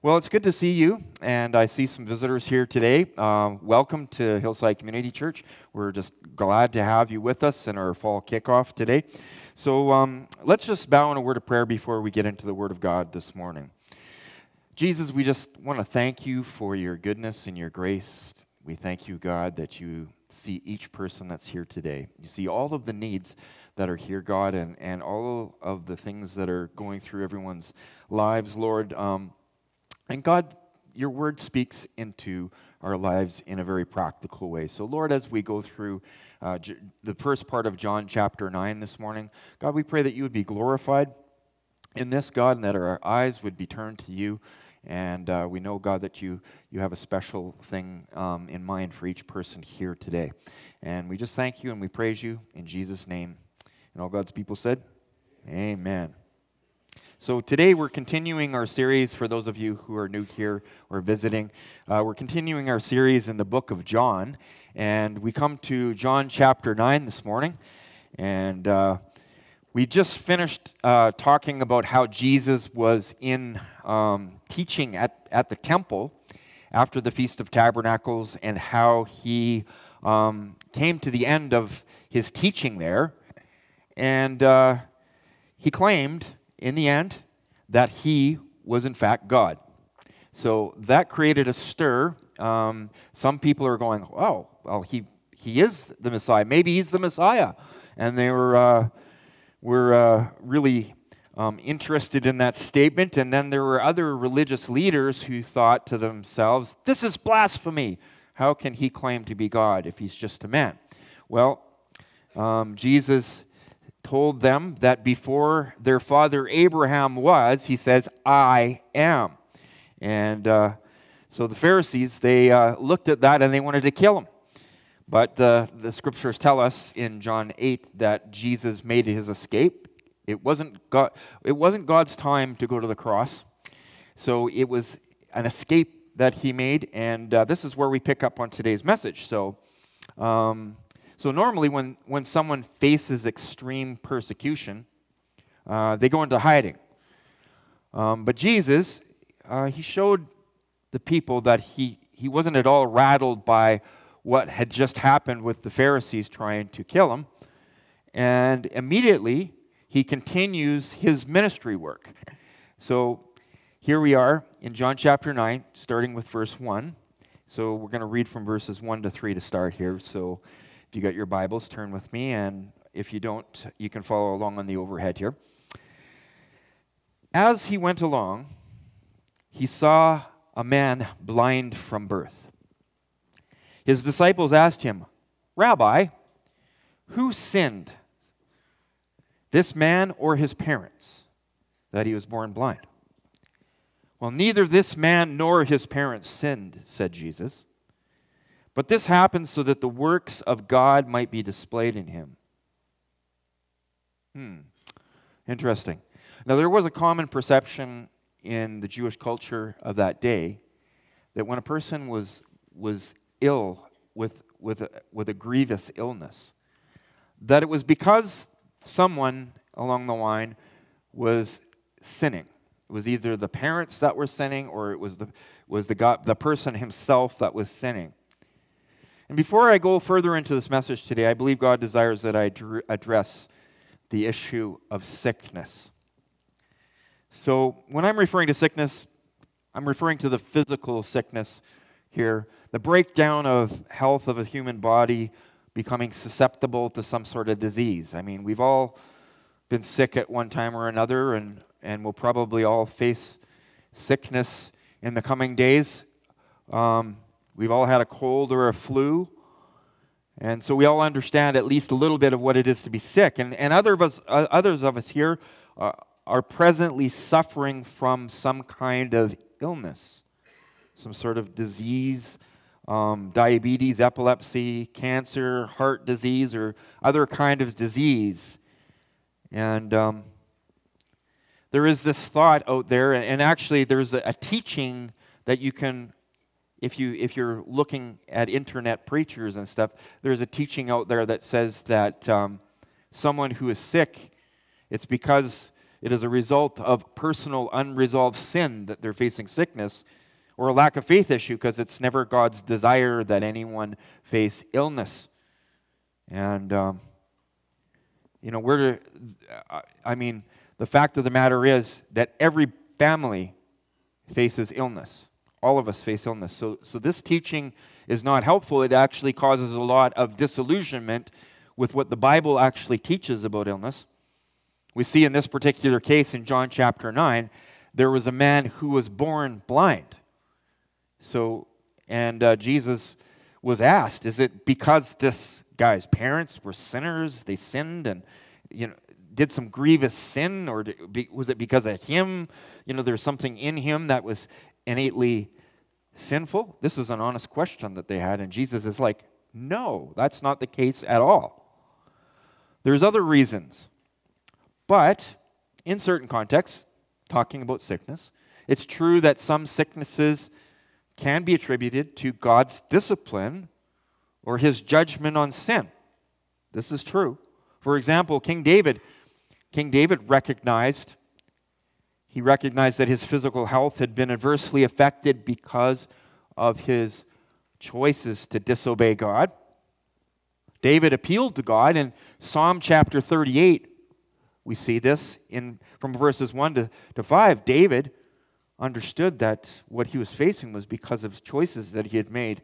Well, it's good to see you, and I see some visitors here today. Um, welcome to Hillside Community Church. We're just glad to have you with us in our fall kickoff today. So um, let's just bow in a word of prayer before we get into the Word of God this morning. Jesus, we just want to thank you for your goodness and your grace. We thank you, God, that you see each person that's here today. You see all of the needs that are here, God, and, and all of the things that are going through everyone's lives, Lord. Um, and God, your word speaks into our lives in a very practical way. So, Lord, as we go through uh, J- the first part of John chapter 9 this morning, God, we pray that you would be glorified in this, God, and that our eyes would be turned to you. And uh, we know, God, that you, you have a special thing um, in mind for each person here today. And we just thank you and we praise you in Jesus' name. And all God's people said, Amen. So today we're continuing our series for those of you who are new here or visiting. Uh, we're continuing our series in the book of John, and we come to John chapter 9 this morning. And uh, we just finished uh, talking about how Jesus was in um, teaching at, at the temple after the Feast of Tabernacles and how he um, came to the end of his teaching there. And uh, he claimed in the end that he was in fact God. So that created a stir. Um, some people are going, oh, well, he, he is the Messiah. Maybe he's the Messiah. And they were, uh, were uh, really um, interested in that statement. And then there were other religious leaders who thought to themselves, this is blasphemy. How can he claim to be God if he's just a man? Well, um, Jesus told them that before their father Abraham was, he says, I am. And uh, so the Pharisees, they uh, looked at that and they wanted to kill him. But the, the scriptures tell us in John 8 that Jesus made his escape. It wasn't, God, it wasn't God's time to go to the cross. So it was an escape that he made. And uh, this is where we pick up on today's message. So, um, so normally, when, when someone faces extreme persecution, uh, they go into hiding. Um, but Jesus, uh, he showed the people that he, he wasn't at all rattled by what had just happened with the Pharisees trying to kill him. And immediately, he continues his ministry work. So here we are in John chapter 9, starting with verse 1. So we're going to read from verses 1 to 3 to start here. So if you got your Bibles, turn with me, and if you don't, you can follow along on the overhead here. As he went along, he saw a man blind from birth. His disciples asked him, Rabbi, who sinned, this man or his parents, that he was born blind? Well, neither this man nor his parents sinned, said Jesus. But this happens so that the works of God might be displayed in him. Hmm. Interesting. Now, there was a common perception in the Jewish culture of that day that when a person was, was ill with, with, a, with a grievous illness, that it was because someone along the line was sinning. It was either the parents that were sinning or it was the, was the, God, the person himself that was sinning. And before I go further into this message today, I believe God desires that I address the issue of sickness. So, when I'm referring to sickness, I'm referring to the physical sickness here, the breakdown of health of a human body becoming susceptible to some sort of disease. I mean, we've all been sick at one time or another, and, and we'll probably all face sickness in the coming days. Um, We've all had a cold or a flu. And so we all understand at least a little bit of what it is to be sick. And, and other of us, uh, others of us here uh, are presently suffering from some kind of illness, some sort of disease, um, diabetes, epilepsy, cancer, heart disease, or other kind of disease. And um, there is this thought out there, and actually, there's a, a teaching that you can if you if you're looking at internet preachers and stuff, there's a teaching out there that says that um, someone who is sick, it's because it is a result of personal unresolved sin that they're facing sickness or a lack of faith issue because it's never God's desire that anyone face illness. And, um, you know, we're, I mean, the fact of the matter is that every family faces illness. All of us face illness. So, so this teaching is not helpful. It actually causes a lot of disillusionment with what the Bible actually teaches about illness. We see in this particular case in John chapter 9, there was a man who was born blind. So, and uh, Jesus was asked, is it because this guy's parents were sinners? They sinned and, you know, did some grievous sin, or was it because of him? You know, there's something in him that was innately sinful? This is an honest question that they had, and Jesus is like, no, that's not the case at all. There's other reasons. But in certain contexts, talking about sickness, it's true that some sicknesses can be attributed to God's discipline or his judgment on sin. This is true. For example, King David, King David recognized he recognized that his physical health had been adversely affected because of his choices to disobey God. David appealed to God in Psalm chapter 38. We see this in from verses 1 to, to 5. David understood that what he was facing was because of choices that he had made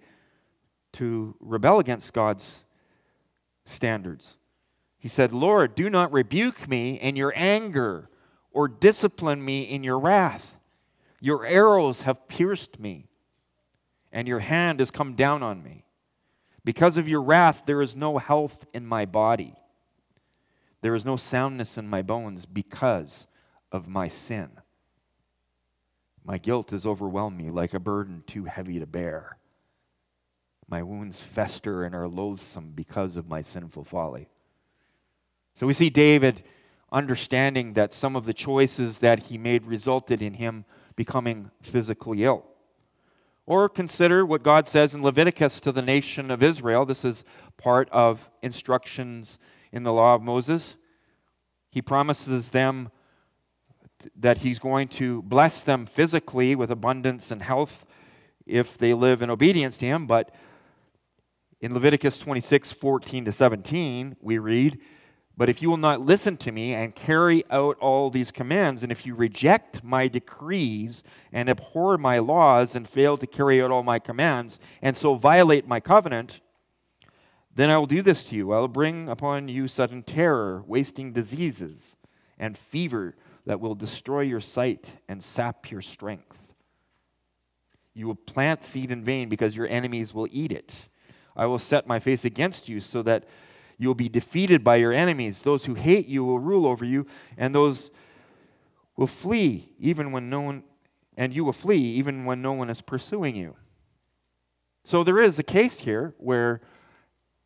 to rebel against God's standards. He said, Lord, do not rebuke me in your anger or discipline me in your wrath. Your arrows have pierced me, and your hand has come down on me. Because of your wrath, there is no health in my body. There is no soundness in my bones because of my sin. My guilt has overwhelmed me like a burden too heavy to bear. My wounds fester and are loathsome because of my sinful folly. So we see David understanding that some of the choices that he made resulted in him becoming physically ill. Or consider what God says in Leviticus to the nation of Israel. This is part of instructions in the law of Moses. He promises them that he's going to bless them physically with abundance and health if they live in obedience to him. But in Leviticus 26 14 to 17, we read, But if you will not listen to me and carry out all these commands, and if you reject my decrees and abhor my laws and fail to carry out all my commands, and so violate my covenant, then I will do this to you. I will bring upon you sudden terror, wasting diseases, and fever that will destroy your sight and sap your strength. You will plant seed in vain because your enemies will eat it. I will set my face against you so that you will be defeated by your enemies. Those who hate you will rule over you, and those will flee even when no one and you will flee even when no one is pursuing you. So there is a case here where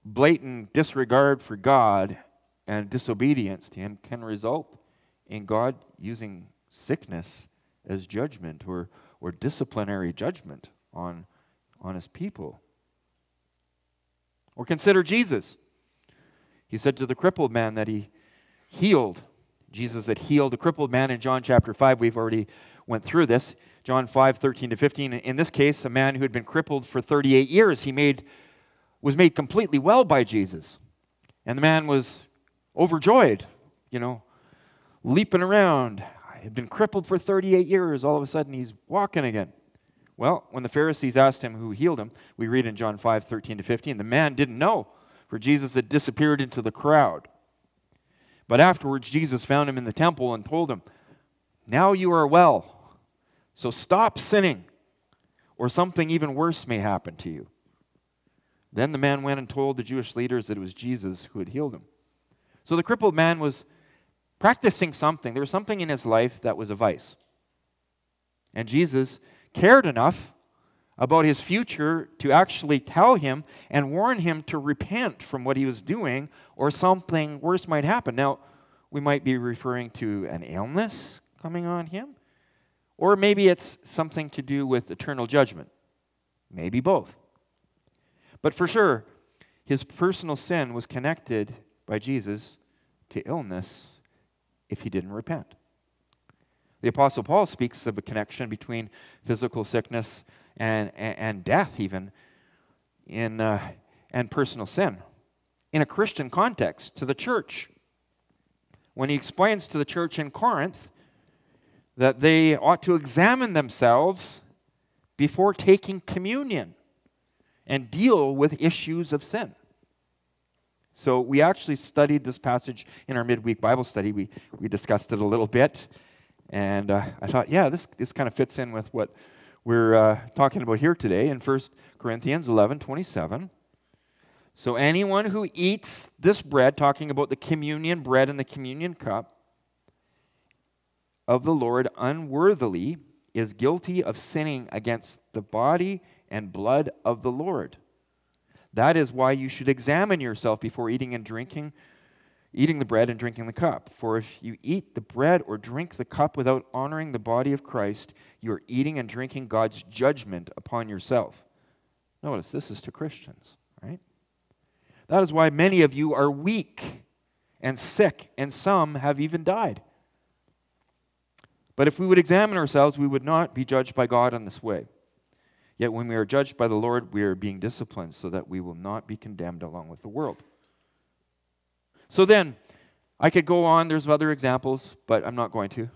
blatant disregard for God and disobedience to him can result in God using sickness as judgment or, or disciplinary judgment on, on his people. Or consider Jesus. He said to the crippled man that he healed. Jesus had healed a crippled man in John chapter 5. We've already went through this. John 5, 13 to 15. In this case, a man who had been crippled for 38 years, he made, was made completely well by Jesus. And the man was overjoyed, you know, leaping around. I had been crippled for 38 years. All of a sudden, he's walking again. Well, when the Pharisees asked him who healed him, we read in John 5 13 to 15, the man didn't know, for Jesus had disappeared into the crowd. But afterwards, Jesus found him in the temple and told him, Now you are well, so stop sinning, or something even worse may happen to you. Then the man went and told the Jewish leaders that it was Jesus who had healed him. So the crippled man was practicing something. There was something in his life that was a vice. And Jesus cared enough about his future to actually tell him and warn him to repent from what he was doing, or something worse might happen. Now, we might be referring to an illness coming on him, or maybe it's something to do with eternal judgment. Maybe both. But for sure, his personal sin was connected by Jesus to illness if he didn't repent. The Apostle Paul speaks of a connection between physical sickness and, and, death, even, in, uh, and personal sin in a Christian context to the church. When he explains to the church in Corinth that they ought to examine themselves before taking communion and deal with issues of sin. So we actually studied this passage in our midweek Bible study. We, we discussed it a little bit. And uh, I thought, yeah, this, this kind of fits in with what we're uh, talking about here today in 1 Corinthians 11 27. So anyone who eats this bread, talking about the communion bread and the communion cup of the Lord unworthily, is guilty of sinning against the body and blood of the Lord. That is why you should examine yourself before eating and drinking, eating the bread and drinking the cup. For if you eat the bread or drink the cup without honoring the body of Christ, you are eating and drinking God's judgment upon yourself. Notice this is to Christians, right? That is why many of you are weak and sick, and some have even died. But if we would examine ourselves, we would not be judged by God in this way. Yet when we are judged by the Lord, we are being disciplined so that we will not be condemned along with the world. So then, I could go on, there's other examples, but I'm not going to.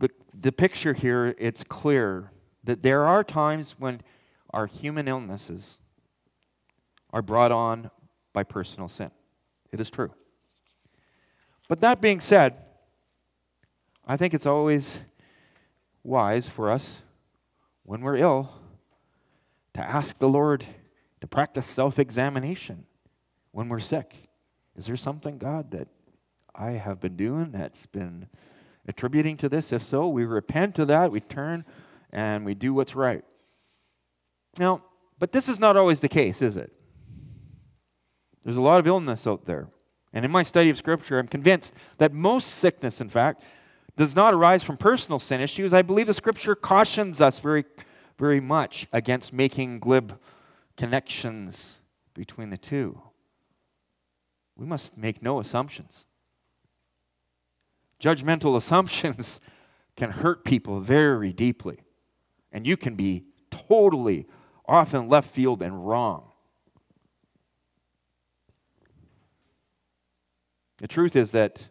The, the picture here, it's clear that there are times when our human illnesses are brought on by personal sin. It is true. But that being said, I think it's always wise for us when we're ill to ask the Lord to practice self examination when we're sick. Is there something, God, that I have been doing that's been attributing to this? If so, we repent of that, we turn, and we do what's right. Now, but this is not always the case, is it? There's a lot of illness out there. And in my study of Scripture, I'm convinced that most sickness, in fact, does not arise from personal sin issues. I believe the Scripture cautions us very, very much against making glib connections between the two. We must make no assumptions. Judgmental assumptions can hurt people very deeply, and you can be totally off in left field and wrong. The truth is that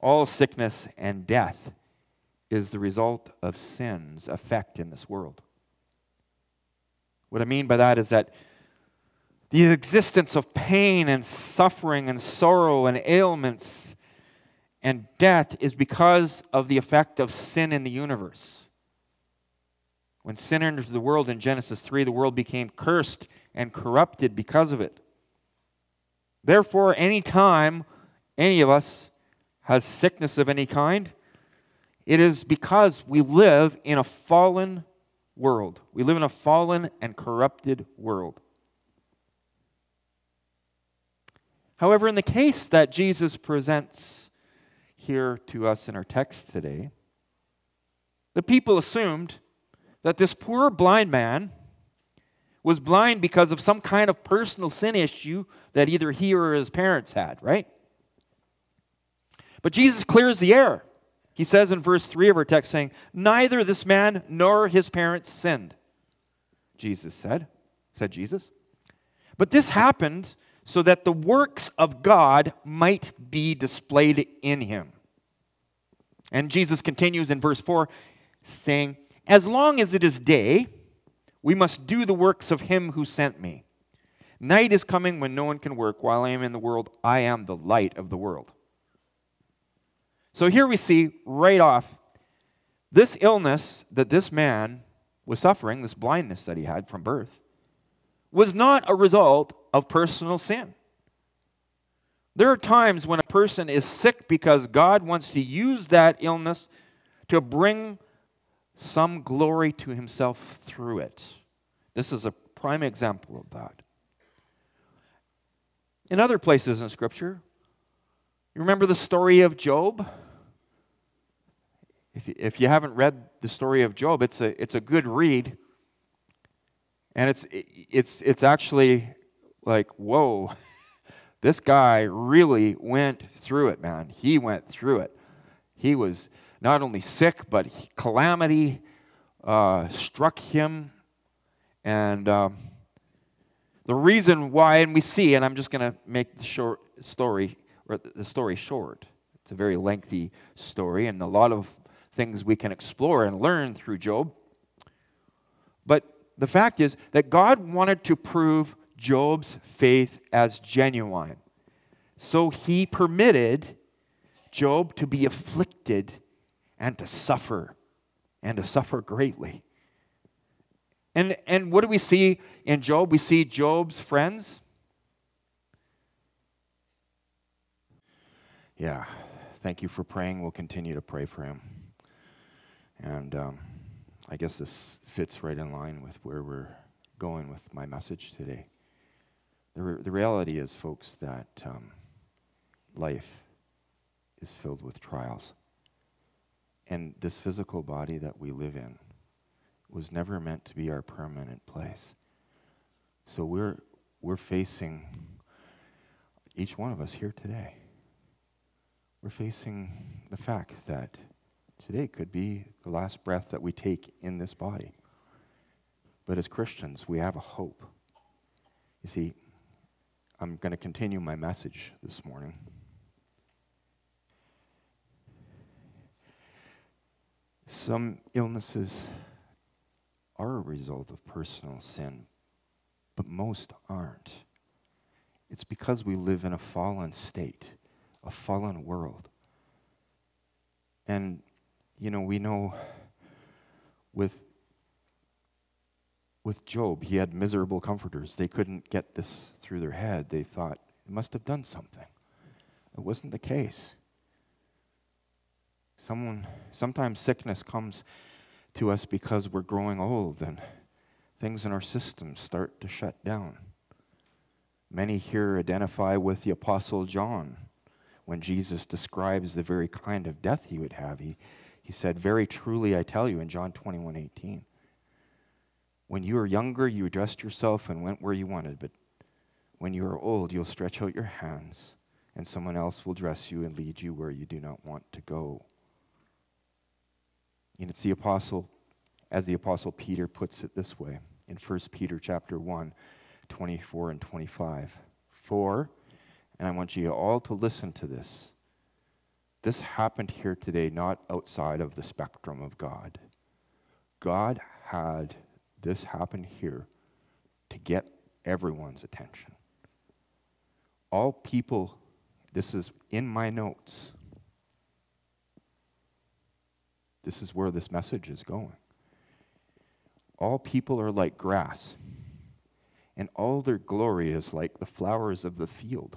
all sickness and death is the result of sin's effect in this world. What I mean by that is that the existence of pain and suffering and sorrow and ailments and death is because of the effect of sin in the universe. When sin entered the world in Genesis 3, the world became cursed and corrupted because of it. Therefore, any time any of us has sickness of any kind, it is because we live in a fallen world. We live in a fallen and corrupted world. However, in the case that Jesus presents here to us in our text today, the people assumed that this poor blind man was blind because of some kind of personal sin issue that either he or his parents had, right? But Jesus clears the air. He says in verse 3 of our text, saying, Neither this man nor his parents sinned. Jesus said, said Jesus. But this happened so that the works of God might be displayed in him. And Jesus continues in verse 4, saying, As long as it is day, we must do the works of him who sent me. Night is coming when no one can work. While I am in the world, I am the light of the world. So here we see right off this illness that this man was suffering, this blindness that he had from birth, was not a result of personal sin. There are times when a person is sick because God wants to use that illness to bring some glory to himself through it. This is a prime example of that. In other places in Scripture, you remember the story of Job? If you, if you haven't read the story of Job, it's a, it's a good read. And it's, it's, it's actually like, whoa, This guy really went through it, man. He went through it. He was not only sick, but calamity uh, struck him. And um, the reason why, and we see, and I'm just going to make the short story, or the story short. It's a very lengthy story, and a lot of things we can explore and learn through Job. But the fact is that God wanted to prove Job's faith as genuine. So he permitted Job to be afflicted and to suffer, and to suffer greatly. And, and what do we see in Job? We see Job's friends. Yeah, thank you for praying. We'll continue to pray for him. And um, I guess this fits right in line with where we're going with my message today. The, re- the reality is, folks, that um, life is filled with trials. And this physical body that we live in was never meant to be our permanent place. So we're, we're facing, each one of us here today, we're facing the fact that today could be the last breath that we take in this body. But as Christians, we have a hope. You see, I'm going to continue my message this morning. Some illnesses are a result of personal sin, but most aren't. It's because we live in a fallen state, a fallen world. And, you know, we know with with Job, he had miserable comforters. They couldn't get this through their head. They thought, it must have done something. It wasn't the case. Someone, sometimes sickness comes to us because we're growing old and things in our systems start to shut down. Many here identify with the Apostle John when Jesus describes the very kind of death he would have. He, he said, Very truly I tell you in John 21 18. When you were younger, you dressed yourself and went where you wanted, but when you are old, you'll stretch out your hands, and someone else will dress you and lead you where you do not want to go. And it's the apostle, as the apostle Peter puts it this way in 1 Peter chapter 1, 24 and 25. For, and I want you all to listen to this. This happened here today, not outside of the spectrum of God. God had this happened here to get everyone's attention. All people, this is in my notes. This is where this message is going. All people are like grass, and all their glory is like the flowers of the field.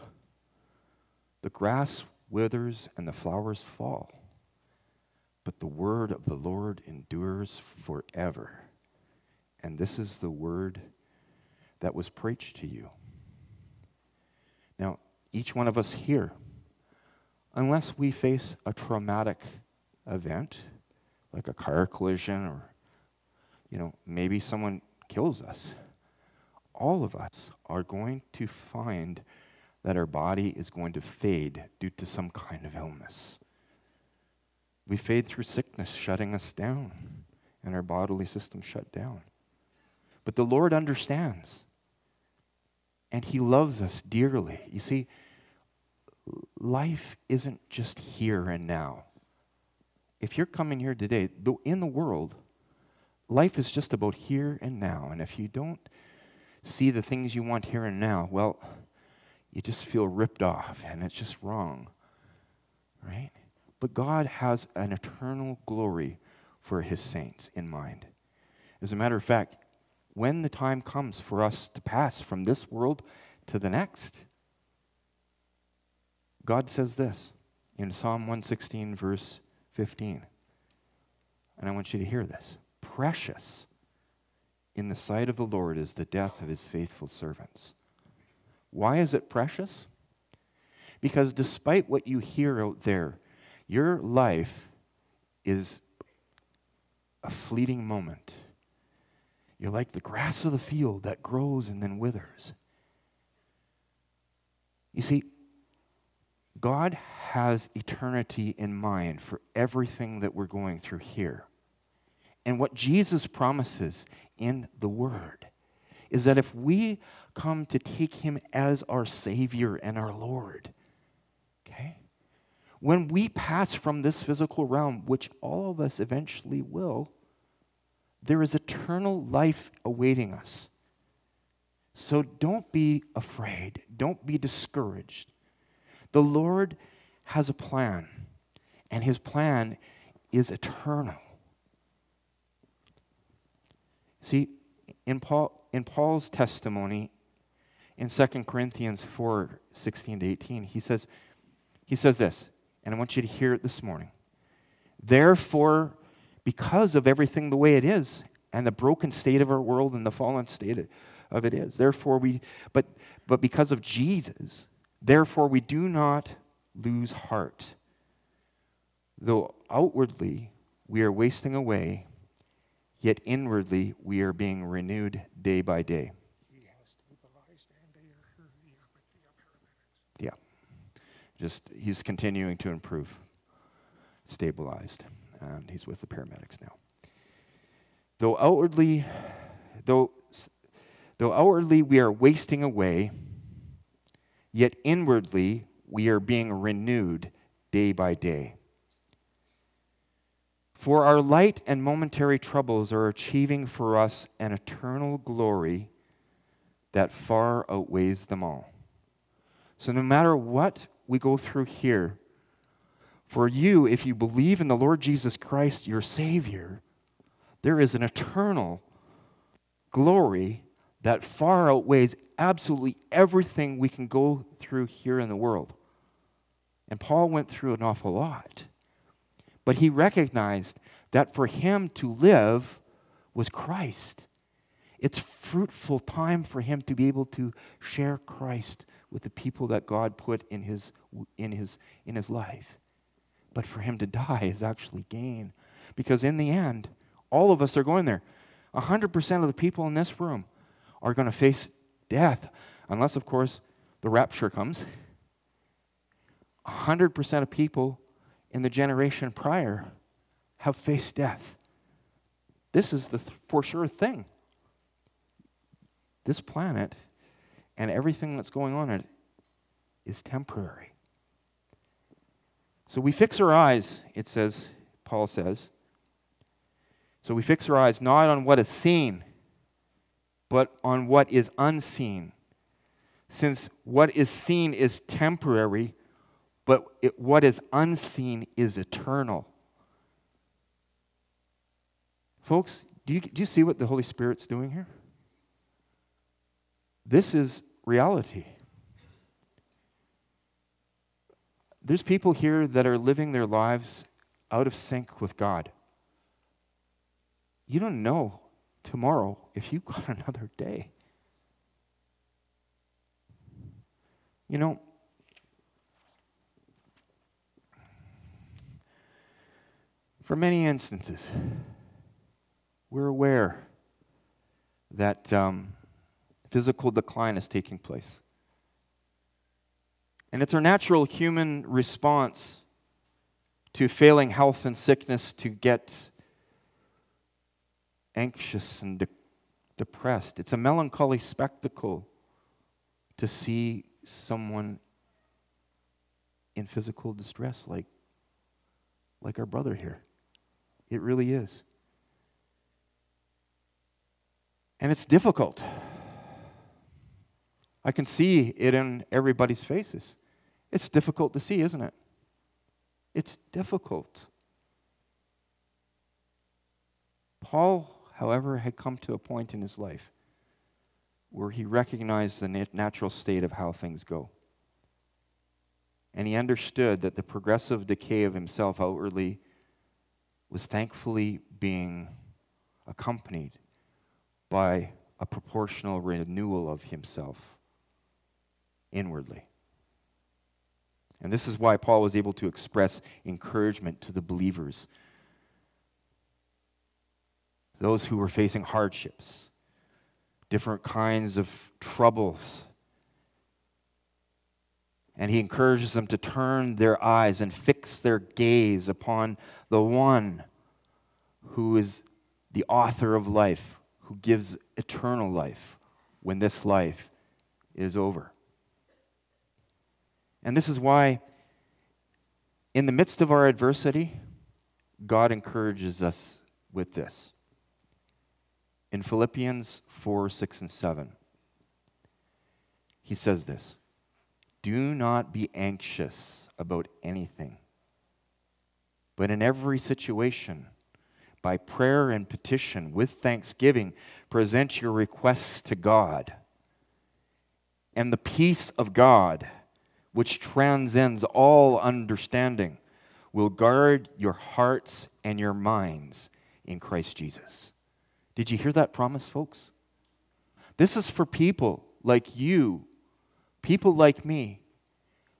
The grass withers and the flowers fall, but the word of the Lord endures forever. And this is the word that was preached to you. Now, each one of us here, unless we face a traumatic event, like a car collision or, you know, maybe someone kills us, all of us are going to find that our body is going to fade due to some kind of illness. We fade through sickness shutting us down, and our bodily system shut down. But the Lord understands. And He loves us dearly. You see, life isn't just here and now. If you're coming here today, in the world, life is just about here and now. And if you don't see the things you want here and now, well, you just feel ripped off and it's just wrong. Right? But God has an eternal glory for his saints in mind. As a matter of fact, when the time comes for us to pass from this world to the next. God says this in Psalm 116, verse 15. And I want you to hear this. Precious in the sight of the Lord is the death of his faithful servants. Why is it precious? Because despite what you hear out there, your life is a fleeting moment you're like the grass of the field that grows and then withers. You see, God has eternity in mind for everything that we're going through here. And what Jesus promises in the Word is that if we come to take Him as our Savior and our Lord, okay, when we pass from this physical realm, which all of us eventually will, there is eternal life awaiting us. So don't be afraid. Don't be discouraged. The Lord has a plan, and his plan is eternal. See, in, Paul, in Paul's testimony in 2 Corinthians 4 16 to 18, he says, he says this, and I want you to hear it this morning. Therefore, because of everything the way it is, and the broken state of our world and the fallen state of it is, therefore we, but, but because of Jesus, Therefore, we do not lose heart. Though outwardly we are wasting away, yet inwardly we are being renewed day by day. Yeah. Just, he's continuing to improve, stabilized, and he's with the paramedics now. Though outwardly, though, though outwardly we are wasting away, yet inwardly we are being renewed day by day. For our light and momentary troubles are achieving for us an eternal glory that far outweighs them all. So, no matter what we go through here, for you, if you believe in the Lord Jesus Christ, your Savior, there is an eternal glory that far outweighs absolutely everything we can go through here in the world. And Paul went through an awful lot. But he recognized that for him to live was Christ. It's fruitful time for him to be able to share Christ with the people that God put in his, in his, in his life. But for him to die is actually gain. Because in the end, all of us are going there. 100% of the people in this room are going to face death, unless, of course, the rapture comes. 100% of people in the generation prior have faced death. This is the for sure thing. This planet and everything that's going on it is temporary. So we fix our eyes, it says, Paul says. So we fix our eyes not on what is seen but on what is unseen. Since what is seen is temporary, but it, what is unseen is eternal. Folks, do you, do you see what the Holy Spirit's doing here? This is reality. There's people here that are living their lives out of sync with God. You don't know tomorrow if you've got another day. You know, for many instances, we're aware that um, physical decline is taking place. And it's our natural human response to failing health and sickness to get anxious and de- depressed. It's a melancholy spectacle to see someone in physical distress like, like our brother here. It really is. And it's difficult. I can see it in everybody's faces. It's difficult to see, isn't it? It's difficult. Paul however, had come to a point in his life where he recognized the natural state of how things go. And he understood that the progressive decay of himself outwardly was thankfully being accompanied by a proportional renewal of himself inwardly. And this is why Paul was able to express encouragement to the believers those who were facing hardships, different kinds of troubles. And he encourages them to turn their eyes and fix their gaze upon the one who is the author of life, who gives eternal life when this life is over. And this is why, in the midst of our adversity, God encourages us with this. In Philippians 4 6 and 7, he says this Do not be anxious about anything, but in every situation, by prayer and petition, with thanksgiving, present your requests to God. And the peace of God, which transcends all understanding, will guard your hearts and your minds in Christ Jesus. Did you hear that promise, folks? This is for people like you, people like me,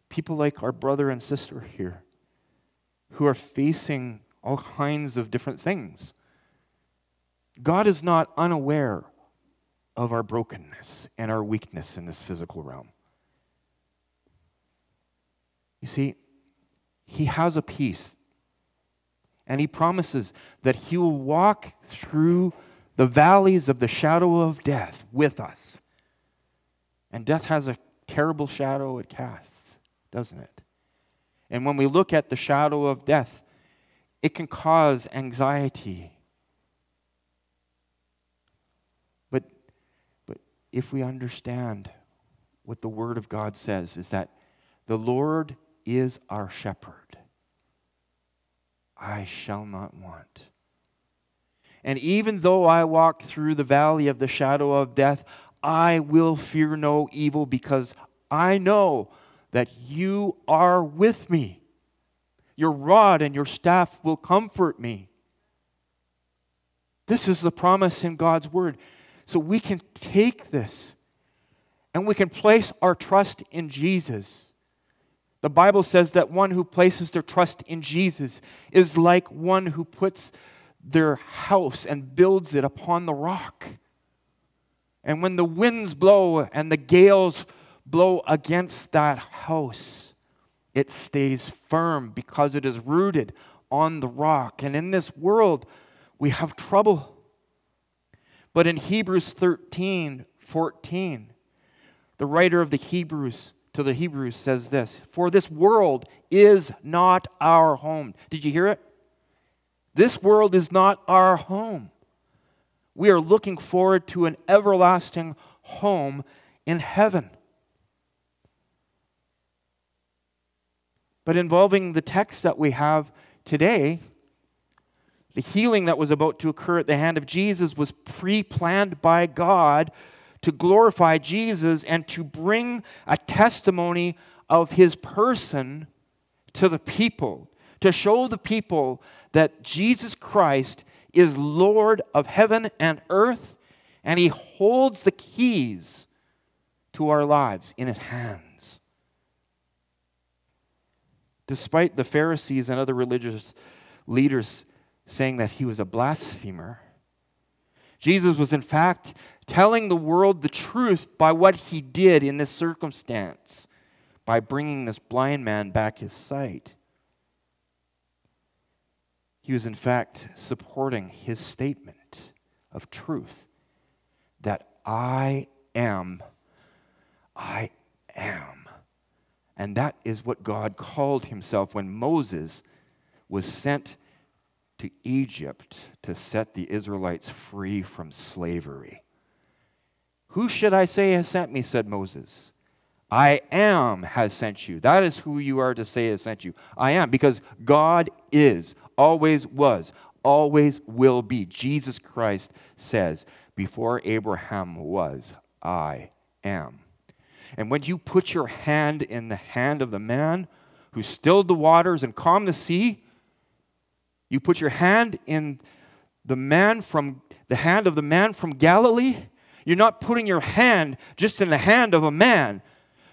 people like our brother and sister here, who are facing all kinds of different things. God is not unaware of our brokenness and our weakness in this physical realm. You see, He has a peace, and He promises that He will walk through the valleys of the shadow of death with us. And death has a terrible shadow it casts, doesn't it? And when we look at the shadow of death, it can cause anxiety. But, but if we understand what the Word of God says, is that the Lord is our shepherd, I shall not want. And even though I walk through the valley of the shadow of death, I will fear no evil because I know that you are with me. Your rod and your staff will comfort me. This is the promise in God's word. So we can take this and we can place our trust in Jesus. The Bible says that one who places their trust in Jesus is like one who puts their house and builds it upon the rock. And when the winds blow and the gales blow against that house, it stays firm because it is rooted on the rock. And in this world, we have trouble. But in Hebrews 13 14, the writer of the Hebrews to the Hebrews says this For this world is not our home. Did you hear it? This world is not our home. We are looking forward to an everlasting home in heaven. But involving the text that we have today, the healing that was about to occur at the hand of Jesus was pre planned by God to glorify Jesus and to bring a testimony of his person to the people, to show the people that Jesus Christ is Lord of heaven and earth, and he holds the keys to our lives in his hands. despite the Pharisees and other religious leaders saying that he was a blasphemer. Jesus was, in fact, telling the world the truth by what he did in this circumstance, by bringing this blind man back his sight. He was, in fact, supporting his statement of truth that I am, I am and that is what God called himself when Moses was sent to Egypt to set the Israelites free from slavery. Who should I say has sent me? said Moses. I am has sent you. That is who you are to say has sent you. I am, because God is, always was, always will be. Jesus Christ says, Before Abraham was, I am. And when you put your hand in the hand of the man who stilled the waters and calmed the sea, you put your hand in the man from the hand of the man from Galilee, you're not putting your hand just in the hand of a man.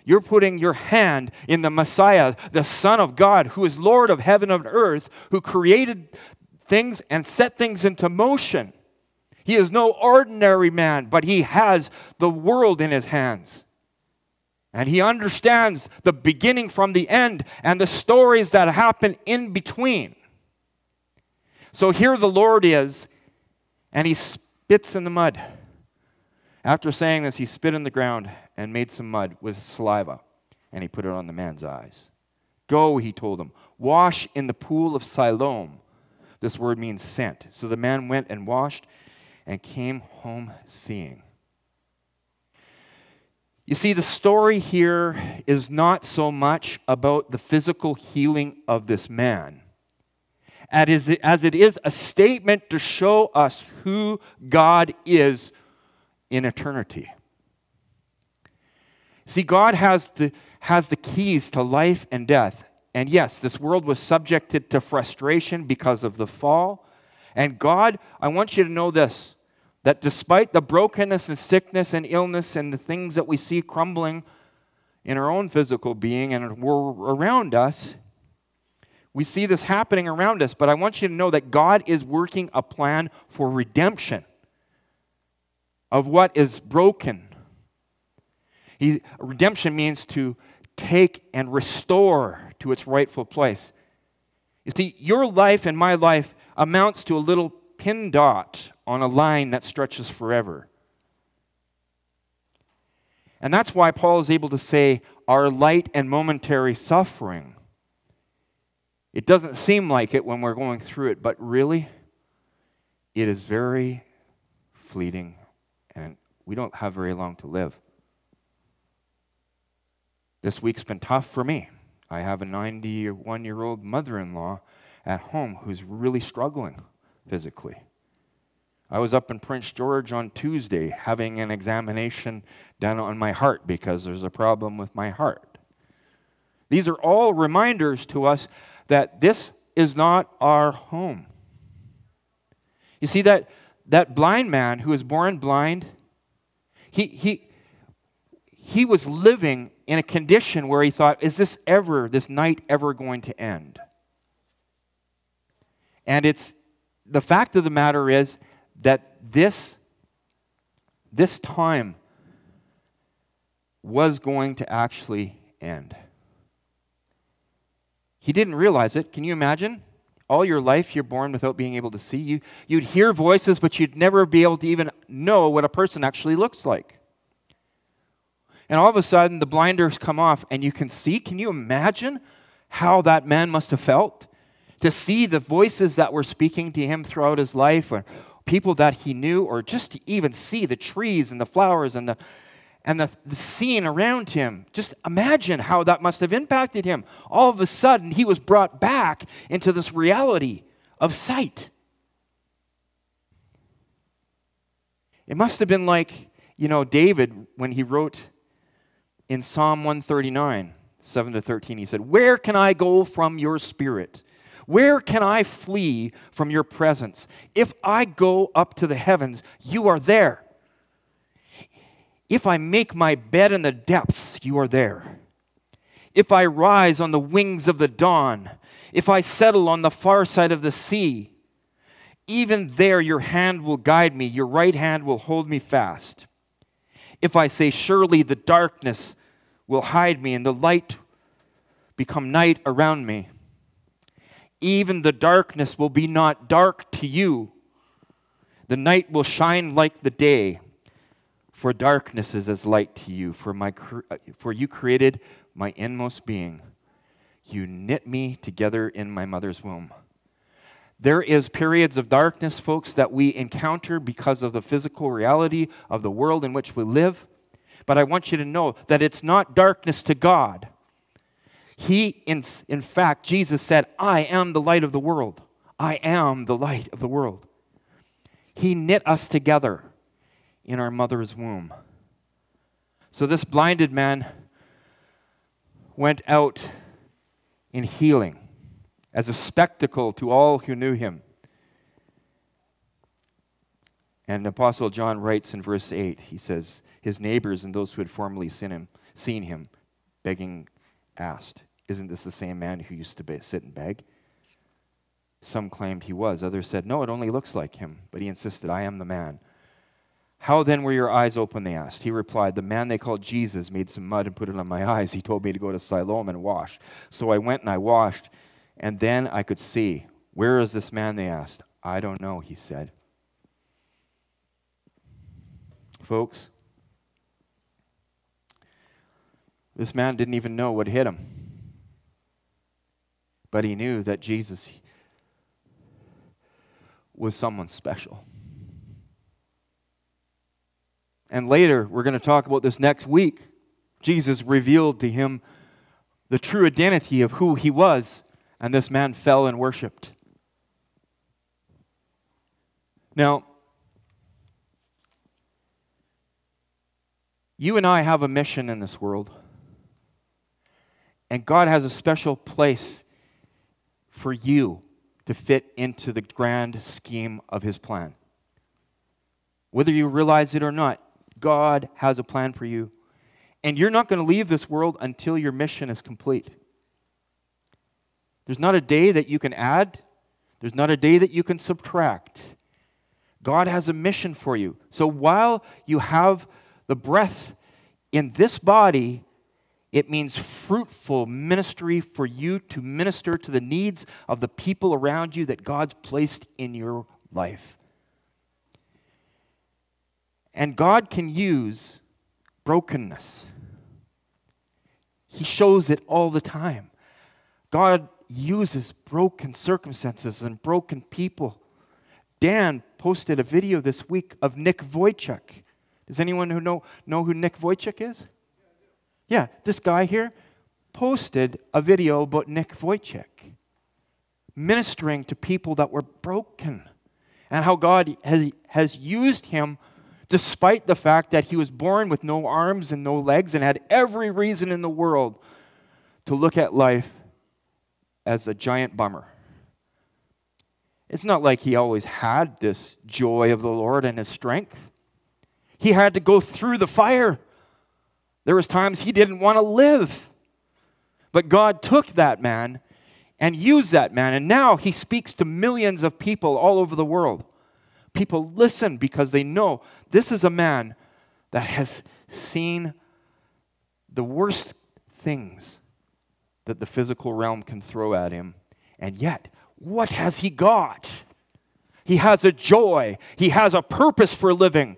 You're putting your hand in the Messiah, the Son of God, who is Lord of heaven and earth, who created things and set things into motion. He is no ordinary man, but he has the world in his hands. And he understands the beginning from the end and the stories that happen in between. So here the Lord is, and he spits in the mud. After saying this, he spit in the ground and made some mud with saliva, and he put it on the man's eyes. Go, he told him, wash in the pool of Siloam. This word means sent. So the man went and washed and came home seeing. You see, the story here is not so much about the physical healing of this man, as it is a statement to show us who God is in eternity. See, God has the, has the keys to life and death. And yes, this world was subjected to frustration because of the fall. And God, I want you to know this that despite the brokenness and sickness and illness and the things that we see crumbling in our own physical being and around us, we see this happening around us. But I want you to know that God is working a plan for redemption of what is broken. He, redemption means to take and restore to its rightful place. You see, your life and my life amounts to a little pin dot on a line that stretches forever. And that's why Paul is able to say, our light and momentary suffering. It doesn't seem like it when we're going through it, but really, it is very fleeting we don't have very long to live. This week's been tough for me. I have a 91 year old mother in law at home who's really struggling physically. I was up in Prince George on Tuesday having an examination done on my heart because there's a problem with my heart. These are all reminders to us that this is not our home. You see, that, that blind man who was born blind, he, he, he was living in a condition where he thought, is this ever, this night ever going to end? And it's the fact of the matter is that this, this time was going to actually end. He didn't realize it. Can you imagine? All your life you're born without being able to see. You, you'd hear voices, but you'd never be able to even know what a person actually looks like. And all of a sudden, the blinders come off and you can see. Can you imagine how that man must have felt? To see the voices that were speaking to him throughout his life, or people that he knew, or just to even see the trees and the flowers and the, and the, the scene around him. Just imagine how that must have impacted him. All of a sudden, he was brought back into this reality of sight. It must have been like, you know, David when he wrote in Psalm 139, 7 to 13, he said, Where can I go from your spirit? Where can I flee from your presence? If I go up to the heavens, you are there. If I make my bed in the depths, you are there. If I rise on the wings of the dawn, if I settle on the far side of the sea, even there your hand will guide me, your right hand will hold me fast. If I say, Surely the darkness will hide me and the light become night around me, even the darkness will be not dark to you. The night will shine like the day. For darkness is as light to you, for, my, uh, for you created my inmost being. You knit me together in my mother's womb. There is periods of darkness, folks, that we encounter because of the physical reality of the world in which we live. But I want you to know that it's not darkness to God. He, in, in fact, Jesus said, I am the light of the world. I am the light of the world. He knit us together in our mother's womb. So this blinded man went out in healing as a spectacle to all who knew him. And Apostle John writes in verse 8, he says, His neighbors and those who had formerly seen him, seen him begging asked, Isn't this the same man who used to sit and beg? Some claimed he was. Others said, No, it only looks like him. But he insisted, I am the man. How then were your eyes open? They asked. He replied, The man they called Jesus made some mud and put it on my eyes. He told me to go to Siloam and wash. So I went and I washed, and then I could see. Where is this man? They asked. I don't know, he said. Folks, this man didn't even know what hit him. But he knew that Jesus was someone special. And later, we're going to talk about this next week. Jesus revealed to him the true identity of who he was, and this man fell and worshiped. Now, you and I have a mission in this world, and God has a special place for you to fit into the grand scheme of his plan. Whether you realize it or not, God has a plan for you. And you're not going to leave this world until your mission is complete. There's not a day that you can add, there's not a day that you can subtract. God has a mission for you. So while you have the breath in this body, it means fruitful ministry for you to minister to the needs of the people around you that God's placed in your life. And God can use brokenness. He shows it all the time. God uses broken circumstances and broken people. Dan posted a video this week of Nick Vujicic. Does anyone who know, know who Nick Vujicic is? Yeah, this guy here posted a video about Nick Vujicic ministering to people that were broken and how God has, has used him despite the fact that he was born with no arms and no legs and had every reason in the world to look at life as a giant bummer. It's not like he always had this joy of the Lord and his strength. He had to go through the fire. There was times he didn't want to live. But God took that man and used that man and now he speaks to millions of people all over the world. People listen because they know this is a man that has seen the worst things that the physical realm can throw at him. And yet, what has he got? He has a joy, he has a purpose for living,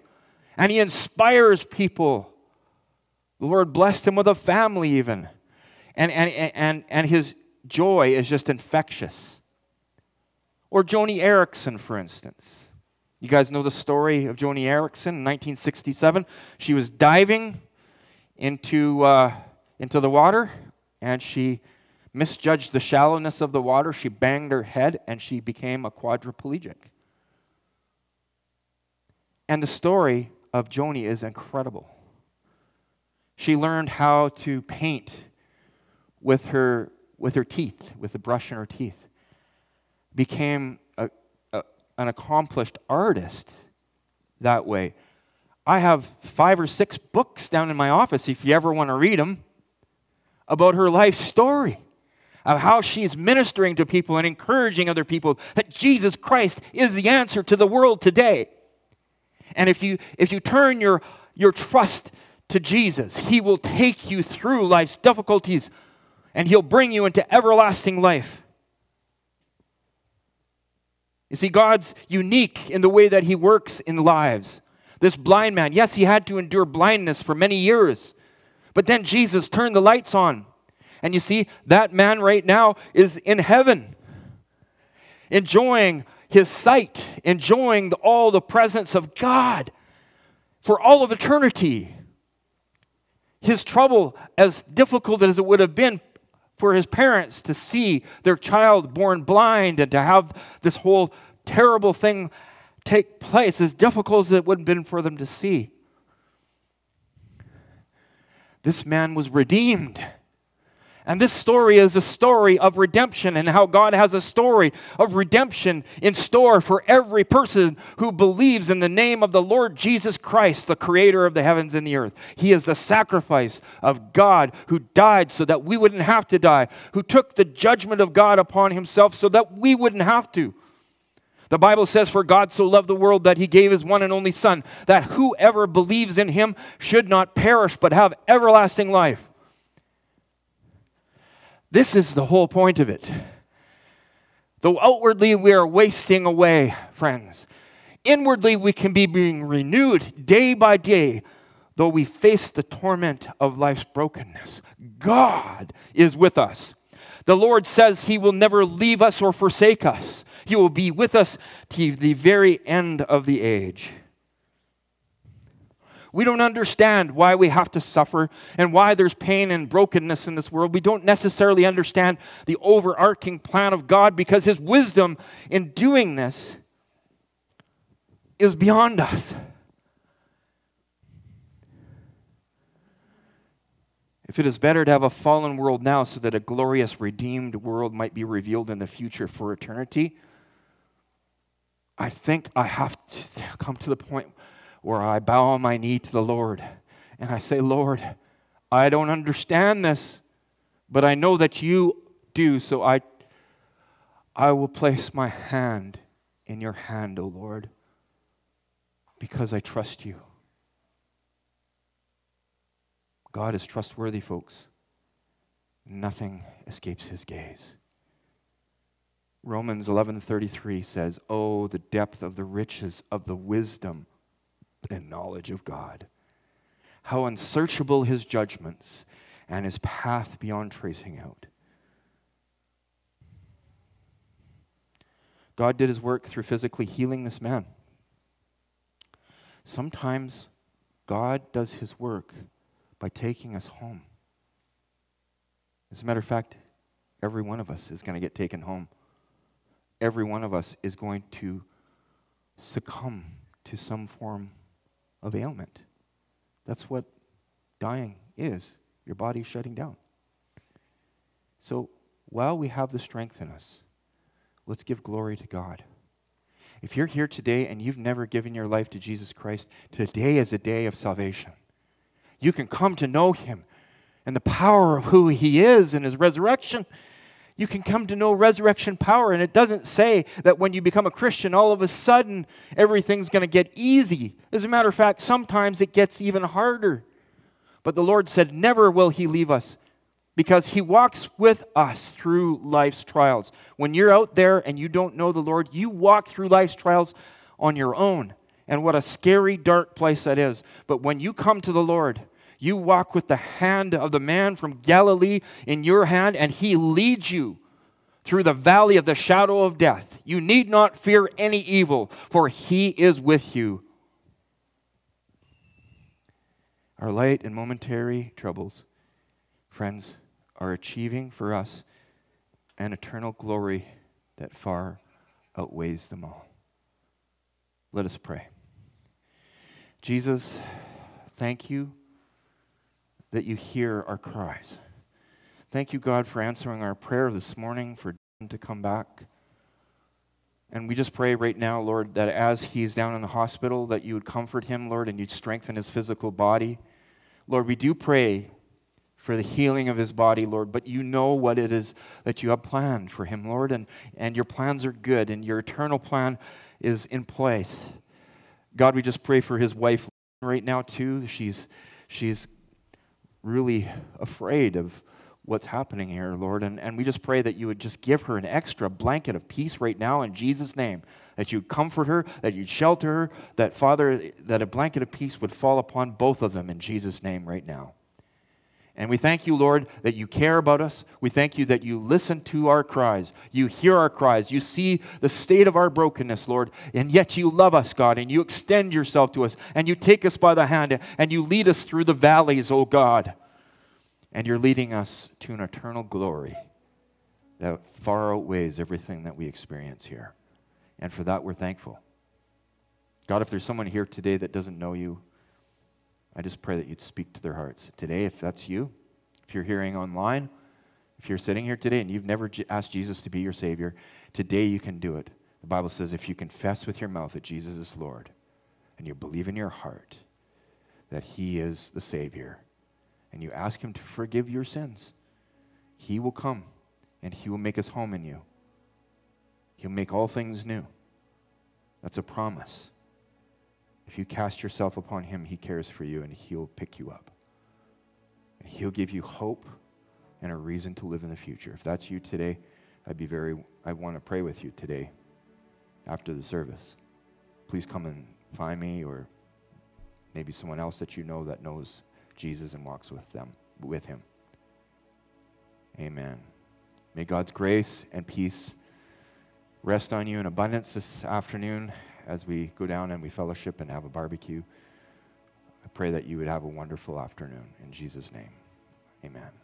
and he inspires people. The Lord blessed him with a family, even. And, and, and, and his joy is just infectious. Or Joni Eareckson, for instance. You guys know the story of Joni Eareckson in 1967. She was diving into, uh, into the water and she misjudged the shallowness of the water. She banged her head and she became a quadriplegic. And the story of Joni is incredible. She learned how to paint with her, with her teeth, with the brush in her teeth. Became an accomplished artist that way. I have five or six books down in my office, if you ever want to read them, about her life story of how she's ministering to people and encouraging other people that Jesus Christ is the answer to the world today. And if you, if you turn your, your trust to Jesus, He will take you through life's difficulties and He'll bring you into everlasting life. You see, God's unique in the way that He works in lives. This blind man, yes, he had to endure blindness for many years, but then Jesus turned the lights on. And you see, that man right now is in heaven, enjoying his sight, enjoying all the presence of God for all of eternity. His trouble, as difficult as it would have been for his parents to see their child born blind and to have this whole terrible thing take place, as difficult as it would have been for them to see. This man was redeemed. And this story is a story of redemption and how God has a story of redemption in store for every person who believes in the name of the Lord Jesus Christ, the creator of the heavens and the earth. He is the sacrifice of God who died so that we wouldn't have to die, who took the judgment of God upon himself so that we wouldn't have to. The Bible says, For God so loved the world that he gave his one and only Son, that whoever believes in him should not perish but have everlasting life. This is the whole point of it. Though outwardly we are wasting away, friends, inwardly we can be being renewed day by day, though we face the torment of life's brokenness. God is with us. The Lord says He will never leave us or forsake us. He will be with us to the very end of the age. We don't understand why we have to suffer and why there's pain and brokenness in this world. We don't necessarily understand the overarching plan of God because His wisdom in doing this is beyond us. If it is better to have a fallen world now so that a glorious, redeemed world might be revealed in the future for eternity, I think I have to come to the point where I bow on my knee to the Lord and I say, Lord, I don't understand this, but I know that you do, so I, I will place my hand in your hand, O Lord, because I trust you. God is trustworthy, folks. Nothing escapes his gaze. Romans 11:33 says, "Oh, the depth of the riches of the wisdom and knowledge of God. How unsearchable his judgments and his path beyond tracing out. God did his work through physically healing this man. Sometimes God does his work by taking us home. As a matter of fact, every one of us is going to get taken home. Every one of us is going to succumb to some form of ailment. That's what dying is your body shutting down. So while we have the strength in us, let's give glory to God. If you're here today and you've never given your life to Jesus Christ, today is a day of salvation. You can come to know Him and the power of who He is and His resurrection you can come to know resurrection power. And it doesn't say that when you become a Christian, all of a sudden everything's going to get easy. As a matter of fact, sometimes it gets even harder. But the Lord said, Never will He leave us because He walks with us through life's trials. When you're out there and you don't know the Lord, you walk through life's trials on your own. And what a scary, dark place that is. But when you come to the Lord, you walk with the hand of the man from Galilee in your hand, and he leads you through the valley of the shadow of death. You need not fear any evil, for he is with you. Our light and momentary troubles, friends, are achieving for us an eternal glory that far outweighs them all. Let us pray. Jesus, thank you that you hear our cries. Thank you, God, for answering our prayer this morning for to come back. And we just pray right now, Lord, that as he's down in the hospital, that you would comfort him, Lord, and you'd strengthen his physical body. Lord, we do pray for the healing of his body, Lord, but you know what it is that you have planned for him, Lord, and, and your plans are good, and your eternal plan is in place. God, we just pray for his wife right now, too. She's, she's really afraid of what's happening here, Lord. And, and we just pray that you would just give her an extra blanket of peace right now in Jesus' name. That you'd comfort her, that you'd shelter her, that, Father, that a blanket of peace would fall upon both of them in Jesus' name right now. And we thank you, Lord, that you care about us. We thank you that you listen to our cries. You hear our cries. You see the state of our brokenness, Lord. And yet you love us, God, and you extend yourself to us, and you take us by the hand, and you lead us through the valleys, O oh God. And you're leading us to an eternal glory that far outweighs everything that we experience here. And for that, we're thankful. God, if there's someone here today that doesn't know you, I just pray that you'd speak to their hearts. Today, if that's you, if you're hearing online, if you're sitting here today and you've never asked Jesus to be your Savior, today you can do it. The Bible says if you confess with your mouth that Jesus is Lord and you believe in your heart that He is the Savior and you ask Him to forgive your sins, He will come and He will make His home in you. He'll make all things new. That's a promise. If you cast yourself upon him, he cares for you and he'll pick you up. And he'll give you hope and a reason to live in the future. If that's you today, I'd be very I want to pray with you today after the service. Please come and find me or maybe someone else that you know that knows Jesus and walks with them with him. Amen. May God's grace and peace rest on you in abundance this afternoon as we go down and we fellowship and have a barbecue. I pray that you would have a wonderful afternoon. In Jesus' name, amen.